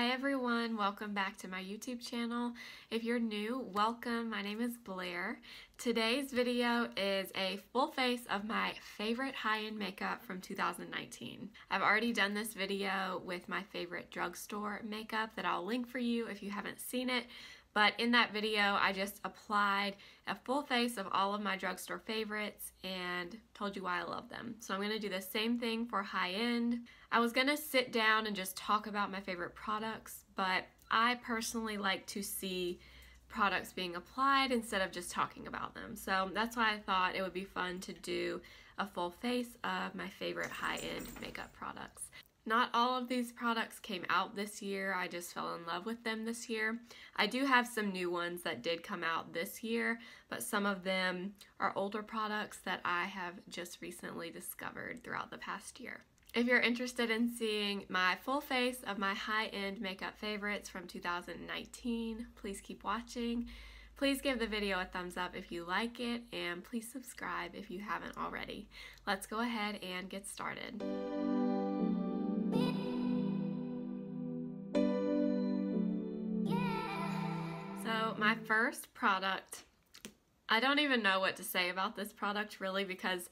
Hi everyone, welcome back to my YouTube channel. If you're new, welcome. My name is Blair. Today's video is a full face of my favorite high-end makeup from 2019. I've already done this video with my favorite drugstore makeup that I'll link for you if you haven't seen it, but in that video, I just applied a full face of all of my drugstore favorites and told you why I love them. So I'm to do the same thing for high end. I was to sit down and just talk about my favorite products, but I personally like to see products being applied instead of just talking about them. So that's why I thought it would be fun to do a full face of my favorite high-end makeup products. Not all of these products came out this year. I just fell in love with them this year. I do have some new ones that did come out this year, but some of them are older products that I have just recently discovered throughout the past year. If you're interested in seeing my full face of my high-end makeup favorites from 2019, please keep watching. Please give the video a thumbs up if you like it, and please subscribe if you haven't already. Let's go ahead and get started. My first product, I don't even know what to say about this product really because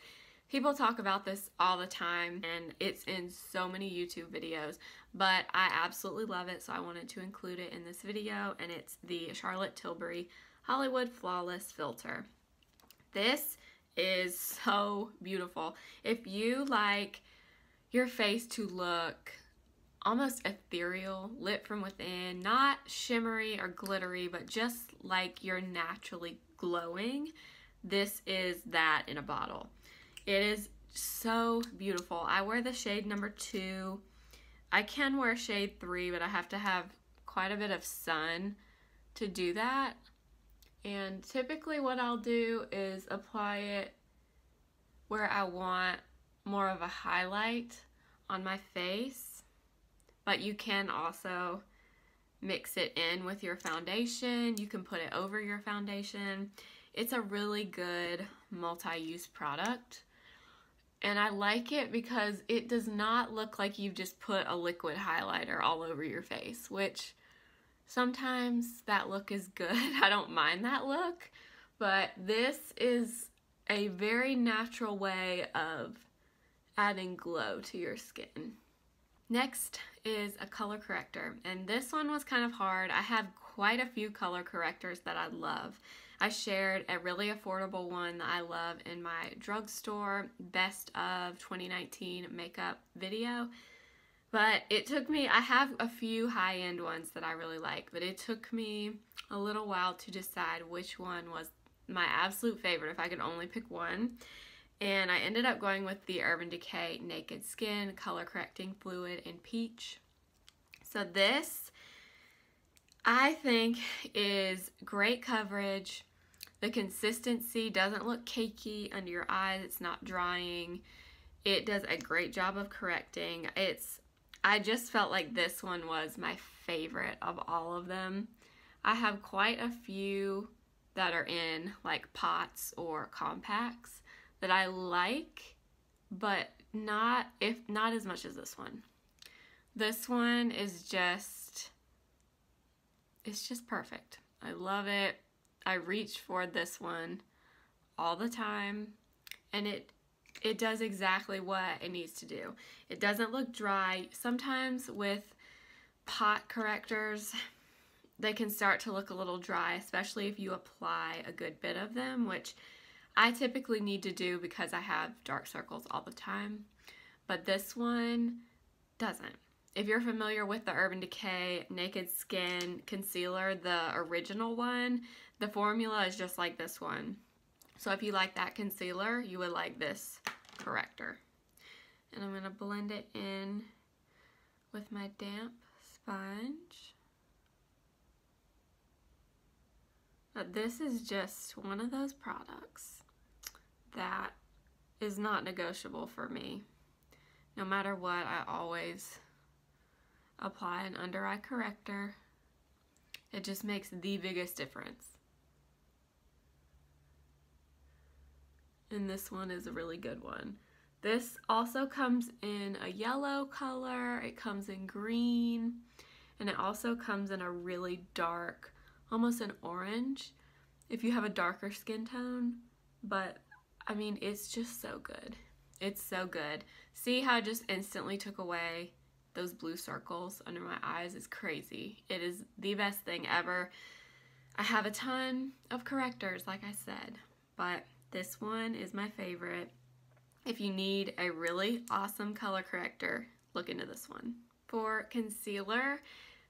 people talk about this all the time and it's in so many YouTube videos, but I absolutely love it so I wanted to include it in this video and it's the Charlotte Tilbury Hollywood Flawless Filter. This is so beautiful. If you like your face to look almost ethereal, lit from within, not shimmery or glittery, but just like you're naturally glowing. This is that in a bottle. It is so beautiful. I wear the shade number two. I can wear shade three, but I have to have quite a bit of sun to do that. And typically what I'll do is apply it where I want more of a highlight on my face, but you can also mix it in with your foundation. You can put it over your foundation. It's a really good multi-use product. And I like it because it does not look like you've just put a liquid highlighter all over your face, which sometimes that look is good. I don't mind that look, but this is a very natural way of adding glow to your skin. Next is a color corrector, and this one was kind of hard. I have quite a few color correctors that I love. I shared a really affordable one that I love in my drugstore best of 2019 makeup video. But it took me, I have a few high-end ones that I really like, but it took me a little while to decide which one was my absolute favorite if I could only pick one. And I ended up going with the Urban Decay Naked Skin Color Correcting Fluid in Peach. So this, I think, is great coverage. The consistency doesn't look cakey under your eyes. It's not drying. It does a great job of correcting. It's, I just felt like this one was my favorite of all of them. I have quite a few that are in like pots or compacts that I like, but not if not as much as this one. This one is just it's just perfect. I love it. I reach for this one all the time and it it does exactly what it needs to do. It doesn't look dry. Sometimes with pot correctors, they can start to look a little dry, especially if you apply a good bit of them, which I typically need to do because I have dark circles all the time, but this one doesn't. If you're familiar with the Urban Decay Naked Skin Concealer, the original one, the formula is just like this one. So if you like that concealer, you would like this corrector. And I'm going to blend it in with my damp sponge. But this is just one of those products that is not negotiable for me. No matter what, I always apply an under eye corrector. It just makes the biggest difference. And this one is a really good one. This also comes in a yellow color, it comes in green, And it also comes in a really dark, almost an orange, if you have a darker skin tone. But, I mean, it's just so good. It's so good. See how I just instantly took away those blue circles under my eyes? It's crazy. It is the best thing ever. I have a ton of correctors, like I said, but this one is my favorite. If you need a really awesome color corrector, look into this one. For concealer,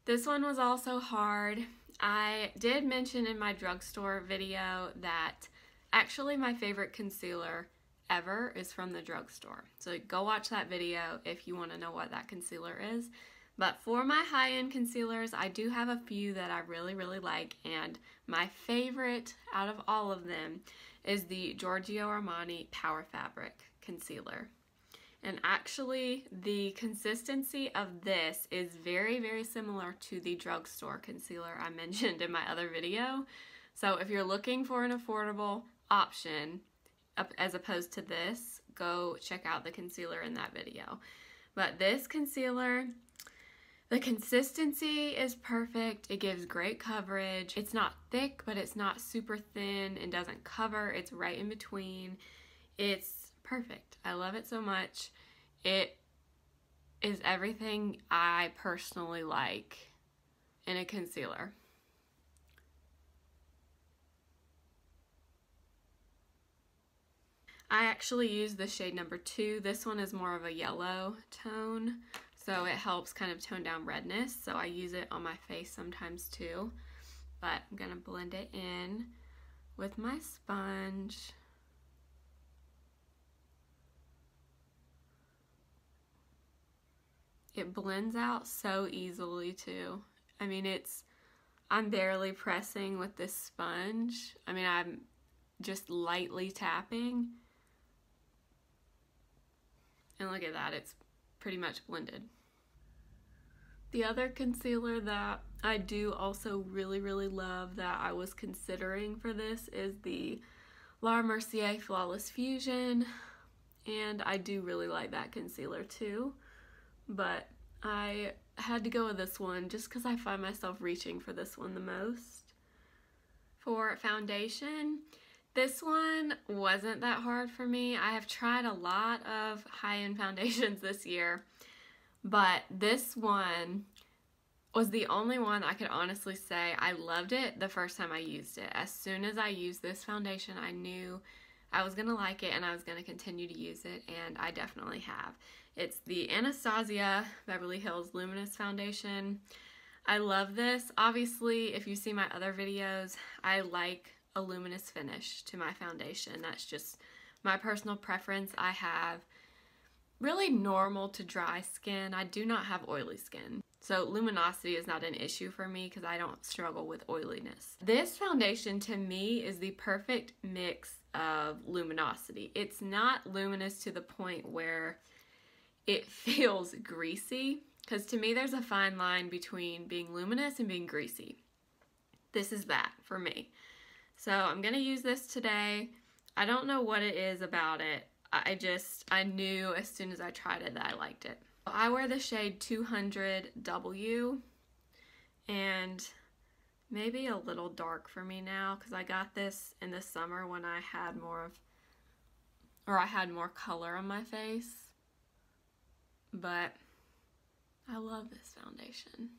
this one was also hard. I did mention in my drugstore video that actually my favorite concealer ever is from the drugstore. So go watch that video if you want to know what that concealer is. But for my high-end concealers, I do have a few that I really, really like. And my favorite out of all of them is the Giorgio Armani Power Fabric Concealer. And actually, the consistency of this is very, very similar to the drugstore concealer I mentioned in my other video. So if you're looking for an affordable option, as opposed to this, go check out the concealer in that video. But this concealer, the consistency is perfect. It gives great coverage. It's not thick, but it's not super thin and doesn't cover. It's right in between. It's perfect. I love it so much. It is everything I personally like in a concealer. I actually use the shade number two. This one is more of a yellow tone, so it helps kind of tone down redness. So I use it on my face sometimes too. But I'm to blend it in with my sponge. It blends out so easily too. I mean, it's, I'm barely pressing with this sponge. I mean, I'm just lightly tapping and look at that, it's pretty much blended. The other concealer that I do also really, really love that I was considering for this is the Laura Mercier Flawless Fusion. And I do really like that concealer too. But I had to go with this one just because I find myself reaching for this one the most. For foundation, this one wasn't that hard for me. I have tried a lot of high-end foundations this year, but this one was the only one I could honestly say I loved it the first time I used it. As soon as I used this foundation, I knew I was going to like it and I was going to continue to use it, and I definitely have. It's the Anastasia Beverly Hills Luminous Foundation. I love this. Obviously, if you see my other videos, I like a luminous finish to my foundation. That's just my personal preference. I have really normal to dry skin. I do not have oily skin. So luminosity is not an issue for me because I don't struggle with oiliness. This foundation to me is the perfect mix of luminosity. It's not luminous to the point where it feels greasy because to me there's a fine line between being luminous and being greasy. This is that for me. So I'm going to use this today. I don't know what it is about it. I just, I knew as soon as I tried it that I liked it. I wear the shade 200W and maybe a little dark for me now because I got this in the summer when I had more of, or I had more color on my face. But I love this foundation.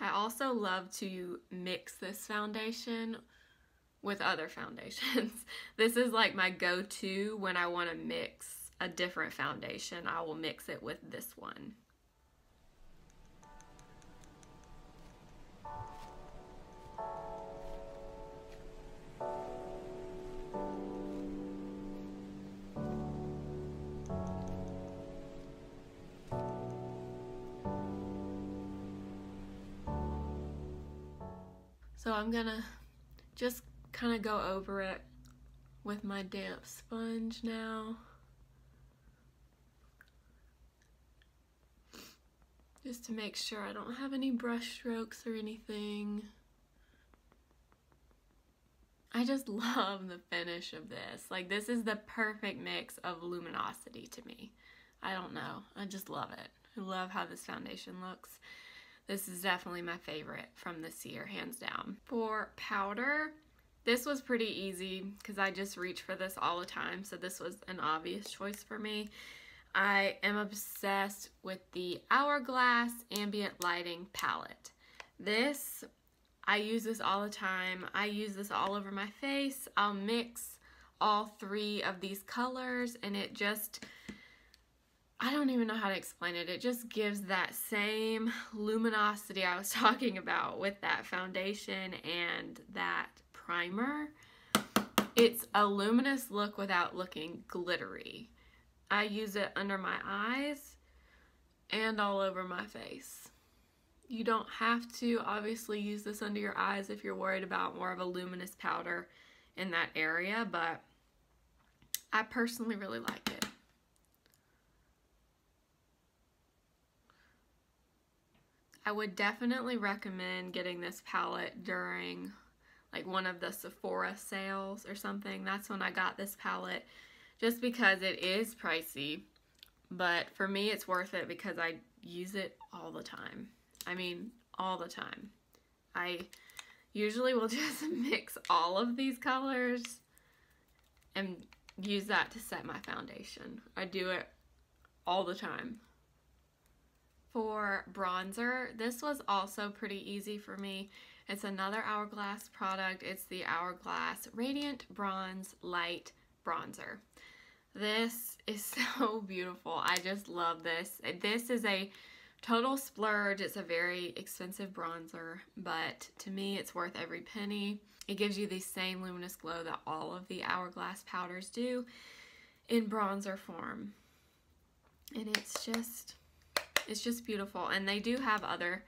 I also love to mix this foundation with other foundations. this is like my go-to when I want to mix a different foundation. I will mix it with this one. So I'm gonna just kind of go over it with my damp sponge now. Just to make sure I don't have any brush strokes or anything. I just love the finish of this. Like this is the perfect mix of luminosity to me. I don't know. I just love it. I love how this foundation looks. This is definitely my favorite from this year, hands down. For powder, this was pretty easy because I just reach for this all the time, so this was an obvious choice for me. I am obsessed with the Hourglass Ambient Lighting Palette. This, I use this all the time. I use this all over my face. I'll mix all three of these colors and it just, I don't even know how to explain it. It just gives that same luminosity I was talking about with that foundation and that primer. It's a luminous look without looking glittery. I use it under my eyes and all over my face. You don't have to obviously use this under your eyes if you're worried about more of a luminous powder in that area, but I personally really like it. I would definitely recommend getting this palette during like one of the Sephora sales or something. That's when I got this palette just because it is pricey. But for me, it's worth it because I use it all the time. I mean, all the time. I usually will just mix all of these colors and use that to set my foundation. I do it all the time. For bronzer, this was also pretty easy for me. It's another Hourglass product. It's the Hourglass Radiant Bronze Light Bronzer. This is so beautiful. I just love this. This is a total splurge. It's a very expensive bronzer, but to me it's worth every penny. It gives you the same luminous glow that all of the Hourglass powders do in bronzer form. And it's just, it's just beautiful. And they do have other,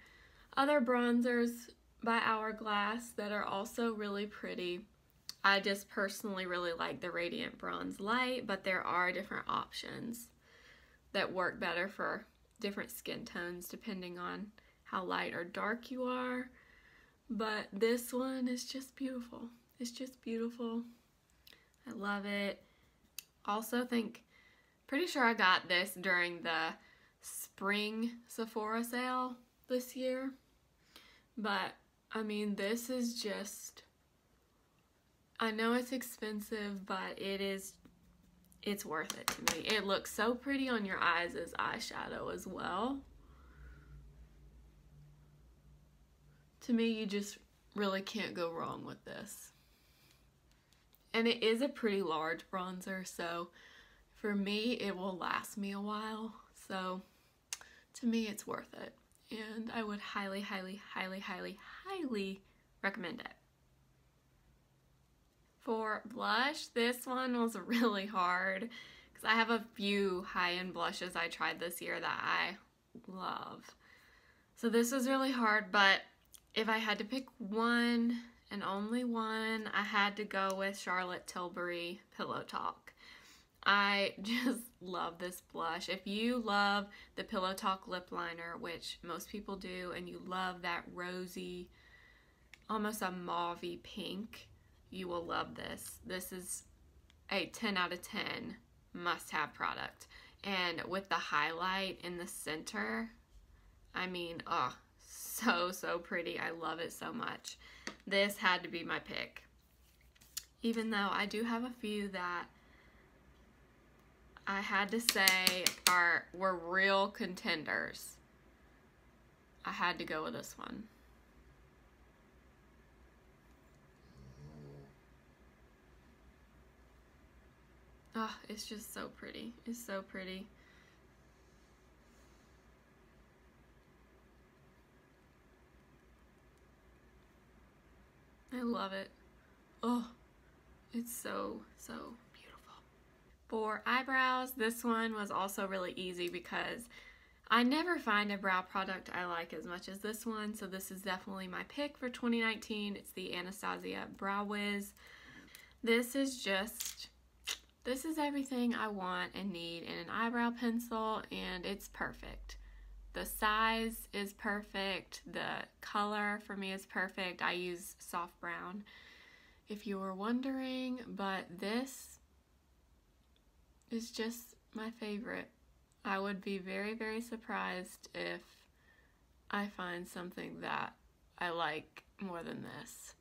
other bronzers by Hourglass that are also really pretty. I just personally really like the Radiant Bronze Light, but there are different options that work better for different skin tones depending on how light or dark you are. But this one is just beautiful. It's just beautiful. I love it. Also think, pretty sure I got this during the spring Sephora sale this year. But, I mean, this is just I know it's expensive, but it is, it's worth it to me. It looks so pretty on your eyes as eyeshadow as well. To me, you just really can't go wrong with this. And it is a pretty large bronzer, so for me, it will last me a while. So to me, it's worth it. And I would highly, highly, highly, highly, highly recommend it. For blush, this one was really hard because I have a few high-end blushes I tried this year that I love. So this was really hard, but if I had to pick one and only one, I had to go with Charlotte Tilbury Pillow Talk. I just love this blush. If you love the Pillow Talk lip liner, which most people do, and you love that rosy, almost a mauve pink, you will love this. This is a 10 out of 10 must-have product. And with the highlight in the center, I mean, oh, so, so pretty. I love it so much. This had to be my pick. Even though I do have a few that I had to say are were real contenders. I had to go with this one. Oh, it's just so pretty. It's so pretty. I love it. Oh, it's so, so. For eyebrows, this one was also really easy because I never find a brow product I like as much as this one, so this is definitely my pick for 2019. It's the Anastasia Brow Wiz. This is just this is everything I want and need in an eyebrow pencil and it's perfect. The size is perfect. The color for me is perfect. I use soft brown if you were wondering, but this is just my favorite. I would be very, very surprised if I find something that I like more than this.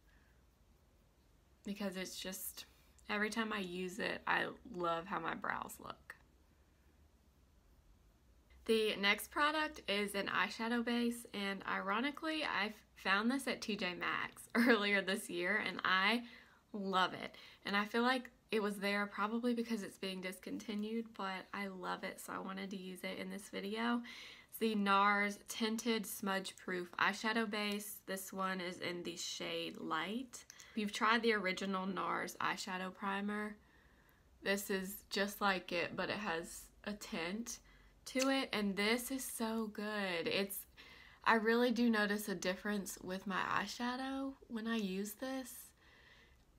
Because it's just, every time I use it, I love how my brows look. The next product is an eyeshadow base, and ironically, I found this at TJ Maxx earlier this year, and I love it. And I feel like it was there probably because it's being discontinued, but I love it, so I wanted to use it in this video. It's the NARS Tinted Smudge Proof Eyeshadow Base. This one is in the shade Light. If you've tried the original NARS eyeshadow primer, this is just like it, but it has a tint to it, and this is so good. It's I really do notice a difference with my eyeshadow when I use this,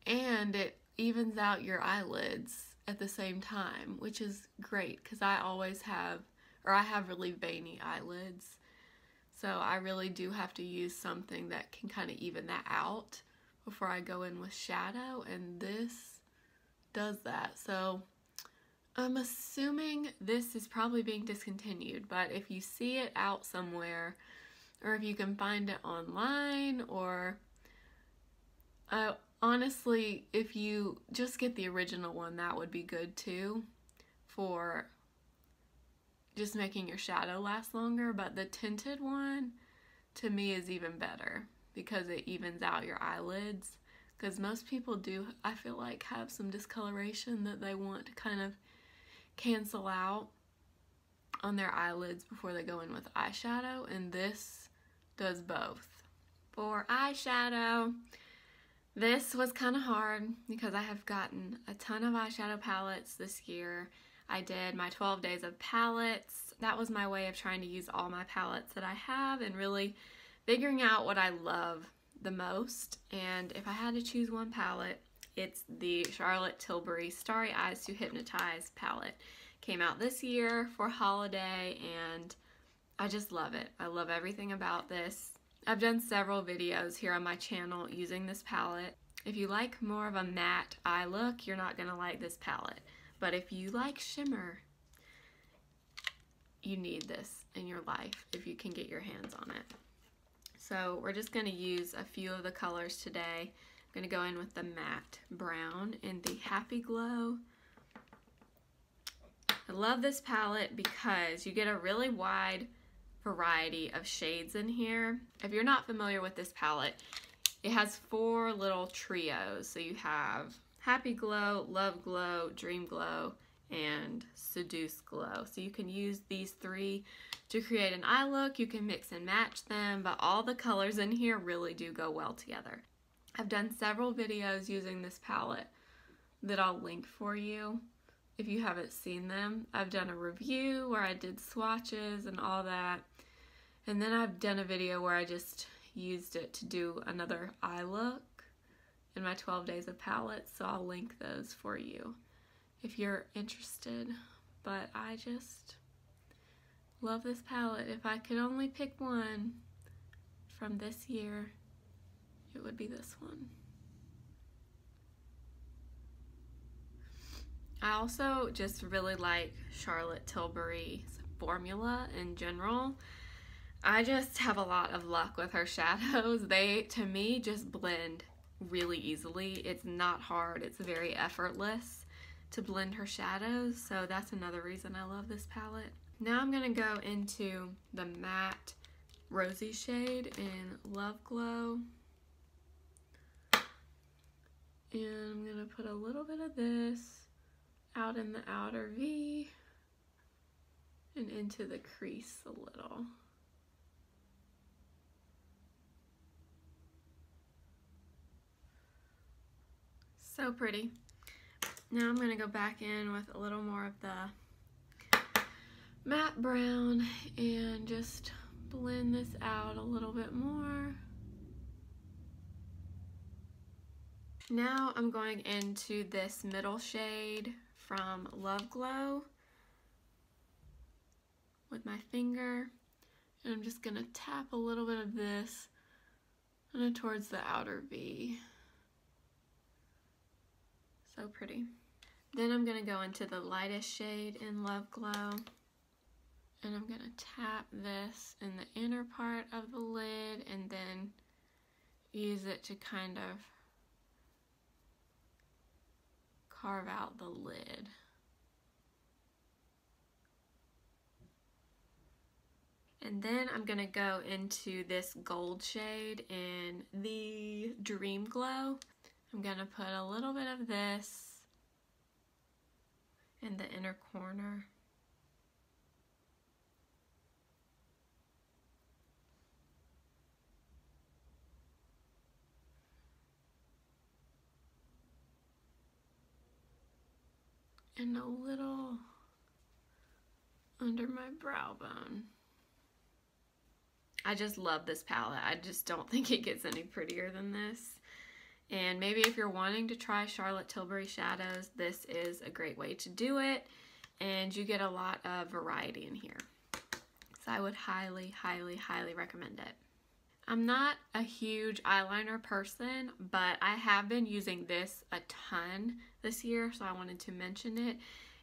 and it evens out your eyelids at the same time, which is great because I always have, or I have really veiny eyelids. So I really do have to use something that can kind of even that out before I go in with shadow, and this does that. So I'm assuming this is probably being discontinued, but if you see it out somewhere, or if you can find it online, or uh, honestly, if you just get the original one, that would be good too for just making your shadow last longer. But the tinted one to me is even better because it evens out your eyelids. Because most people do, I feel like, have some discoloration that they want to kind of cancel out on their eyelids before they go in with eyeshadow. And this does both. For eyeshadow, this was kind of hard because I have gotten a ton of eyeshadow palettes this year. I did my 12 days of palettes. That was my way of trying to use all my palettes that I have and really figuring out what I love the most. And if I had to choose one palette, it's the Charlotte Tilbury Starry Eyes to Hypnotize palette. Came out this year for holiday and I just love it. I love everything about this. I've done several videos here on my channel using this palette. If you like more of a matte eye look, you're not going to like this palette. But if you like shimmer, you need this in your life if you can get your hands on it. So we're just going to use a few of the colors today. I'm going to go in with the matte brown in the Happy Glow. I love this palette because you get a really wide variety of shades in here. If you're not familiar with this palette, it has four little trios. So you have Happy Glow, Love Glow, Dream Glow, and Seduce Glow. So you can use these three to create an eye look. You can mix and match them, but all the colors in here really do go well together. I've done several videos using this palette that I'll link for you if you haven't seen them. I've done a review where I did swatches and all that. And then I've done a video where I just used it to do another eye look in my 12 days of palettes, so I'll link those for you if you're interested. But I just love this palette. If I could only pick one from this year, it would be this one. I also just really like Charlotte Tilbury's formula in general. I just have a lot of luck with her shadows. They, to me, just blend really easily. It's not hard. It's very effortless to blend her shadows. So that's another reason I love this palette. Now I'm going to go into the matte rosy shade in Love Glow. And I'm going to put a little bit of this out in the outer V and into the crease a little. So pretty. Now I'm going to go back in with a little more of the matte brown and just blend this out a little bit more. Now I'm going into this middle shade from Love Glow with my finger and I'm just going to tap a little bit of this towards the outer V. So pretty. Then I'm going to go into the lightest shade in Love Glow. And I'm going to tap this in the inner part of the lid and then use it to kind of carve out the lid. And then I'm going to go into this gold shade in the Dream Glow. I'm going to put a little bit of this in the inner corner. And a little under my brow bone. I just love this palette. I just don't think it gets any prettier than this. And maybe if you're wanting to try Charlotte Tilbury shadows, this is a great way to do it. And you get a lot of variety in here. So I would highly, highly, highly recommend it. I'm not a huge eyeliner person, but I have been using this a ton this year, so I wanted to mention it.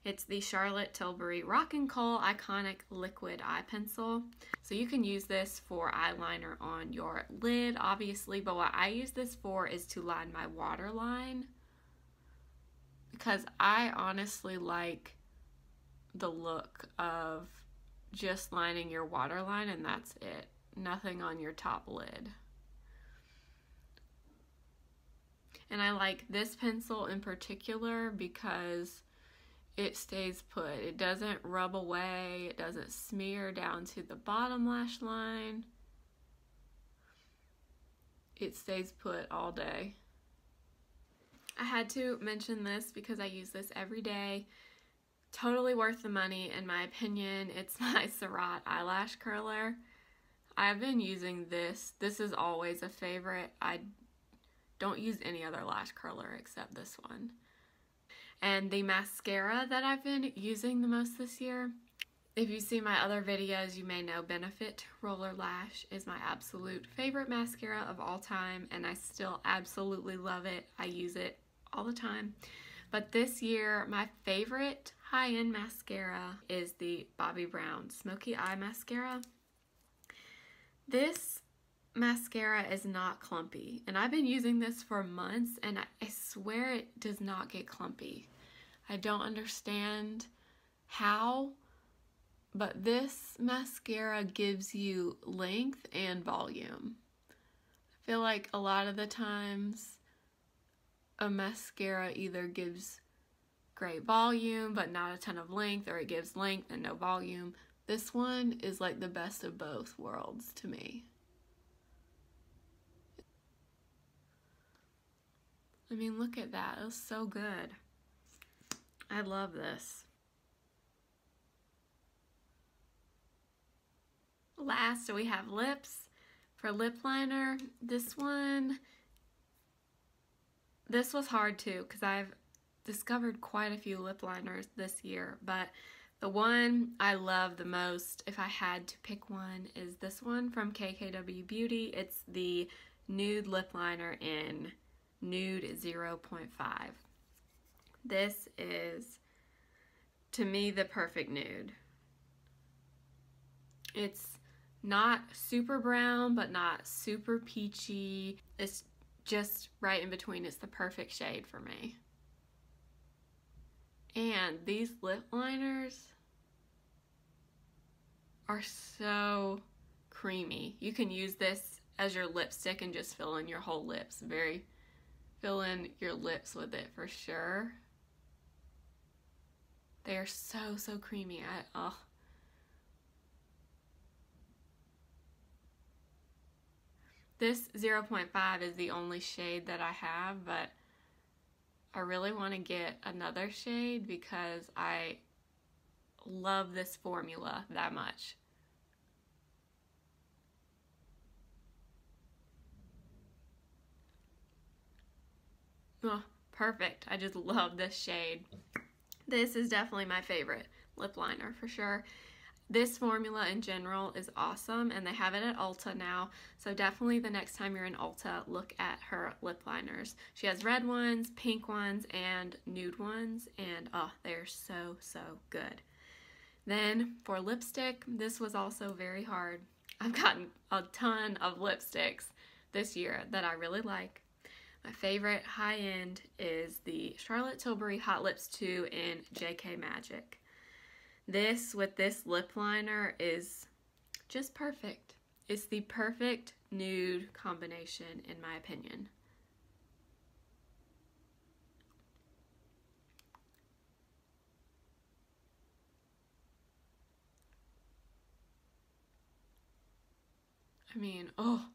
It's the Charlotte Tilbury Rock and Kohl Iconic Liquid Eye Pencil. So you can use this for eyeliner on your lid, obviously, but what I use this for is to line my waterline because I honestly like the look of just lining your waterline and that's it. Nothing on your top lid. And I like this pencil in particular because it stays put. It doesn't rub away, it doesn't smear down to the bottom lash line. It stays put all day. I had to mention this because I use this every day. Totally worth the money in my opinion. It's my Surratt eyelash curler. I've been using this. This is always a favorite. I don't use any other lash curler except this one. And the mascara that I've been using the most this year, if you see my other videos, you may know Benefit Roller Lash is my absolute favorite mascara of all time, and I still absolutely love it. I use it all the time. But this year, my favorite high-end mascara is the Bobbi Brown Smokey Eye Mascara. This mascara is not clumpy. And I've been using this for months and I, swear it does not get clumpy. I don't understand how, but this mascara gives you length and volume. I feel like a lot of the times a mascara either gives great volume but not a ton of length or it gives length and no volume. This one is like the best of both worlds to me. I mean, look at that. It was so good. I love this. Last, we have lips. For lip liner, this one, this was hard too because I've discovered quite a few lip liners this year, but the one I love the most, if I had to pick one, is this one from KKW Beauty. It's the nude lip liner in Nude 0.5. This is, to me, the perfect nude. It's not super brown, but not super peachy. It's just right in between. It's the perfect shade for me. And these lip liners are so creamy. You can use this as your lipstick and just fill in your whole lips. Very fill in your lips with it for sure. They are so, so creamy. I, oh. This 0.5 is the only shade that I have, but I really want to get another shade because I love this formula that much. Oh, perfect. I just love this shade. This is definitely my favorite lip liner for sure. This formula in general is awesome and they have it at Ulta now. So definitely the next time you're in Ulta, look at her lip liners. She has red ones, pink ones, and nude ones. And ah, oh, they're so, so good. Then for lipstick, this was also very hard. I've gotten a ton of lipsticks this year that I really like. My favorite high end is the Charlotte Tilbury Hot Lips 2 in JK Magic. This with this lip liner is just perfect. It's the perfect nude combination in my opinion. I mean, oh,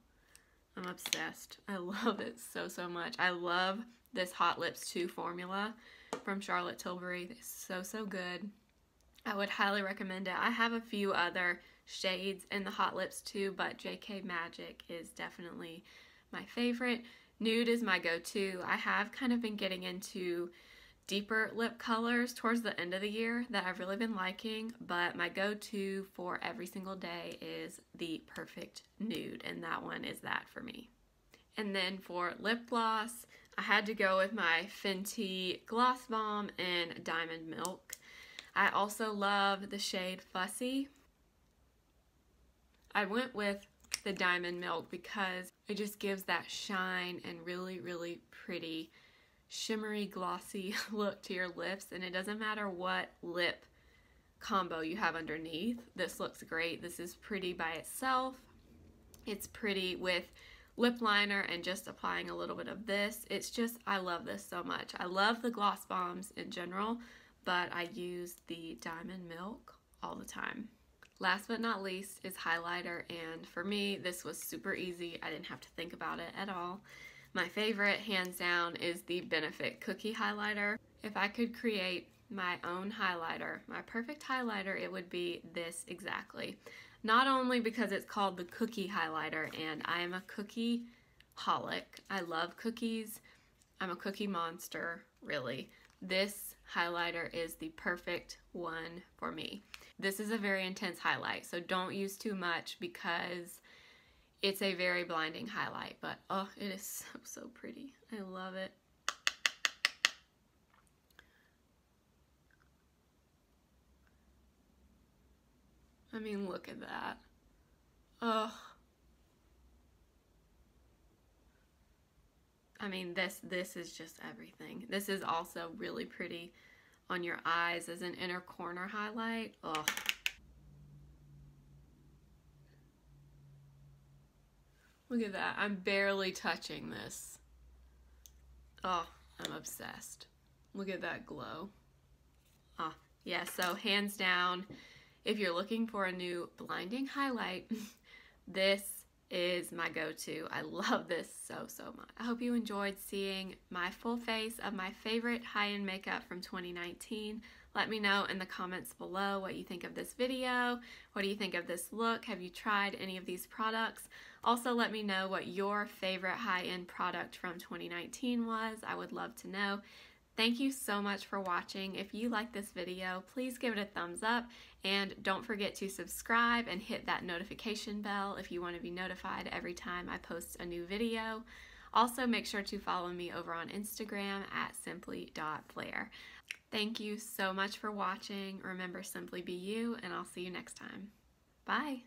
I'm obsessed. I love it so, so much. I love this Hot Lips 2 formula from Charlotte Tilbury. It's so, so good. I would highly recommend it. I have a few other shades in the Hot Lips 2, but JK Magic is definitely my favorite. Nude is my go-to. I have kind of been getting into deeper lip colors towards the end of the year that I've really been liking, but my go-to for every single day is the Perfect Nude, and that one is that for me. And then for lip gloss, I had to go with my Fenty Gloss Bomb in Diamond Milk. I also love the shade Fussy. I went with the Diamond Milk because it just gives that shine and really, really pretty shimmery glossy look to your lips and it doesn't matter what lip combo you have underneath. This looks great. This is pretty by itself. It's pretty with lip liner and just applying a little bit of this. It's just, I love this so much. I love the gloss bombs in general, but I use the Diamond Milk all the time. Last but not least is highlighter and for me this was super easy. I didn't have to think about it at all. My favorite, hands down, is the Benefit Cookie Highlighter. If I could create my own highlighter, my perfect highlighter, it would be this exactly. Not only because it's called the Cookie Highlighter, and I am a cookie holic. I love cookies. I'm a cookie monster, really. This highlighter is the perfect one for me. This is a very intense highlight, so don't use too much because it's a very blinding highlight, but oh, it is so, so pretty. I love it. I mean, look at that. Oh. I mean, this this is just everything. This is also really pretty on your eyes as an inner corner highlight. Oh. Look at that. I'm barely touching this. Oh, I'm obsessed. Look at that glow. Ah, yeah, so hands down, if you're looking for a new blinding highlight, this is my go-to. I love this so, so much. I hope you enjoyed seeing my full face of my favorite high-end makeup from 2019. Let me know in the comments below what you think of this video. What do you think of this look? Have you tried any of these products? Also, let me know what your favorite high-end product from 2019 was. I would love to know. Thank you so much for watching. If you like this video, please give it a thumbs up and don't forget to subscribe and hit that notification bell if you want to be notified every time I post a new video. Also, make sure to follow me over on Instagram at simply.blair. Thank you so much for watching. Remember, simply be you, and I'll see you next time. Bye.